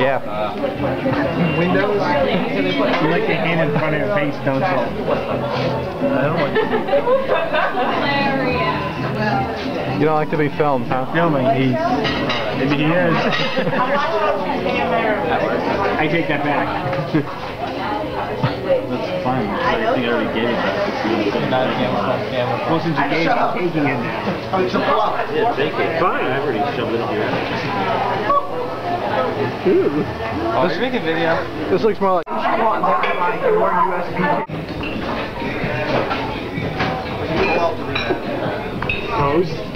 Yeah. Windows? You like your hand in front of your face, don't you? I don't like You don't like to be filmed, huh? Filming, he's... Maybe he is. I take that back. That's fine. I think I already gave it back. Not camera. Well, since you gave it, I'm taking it now. Yeah, take it. Fine. I already shoved it up your ass. Oh, you're making video? This looks more like... Pose.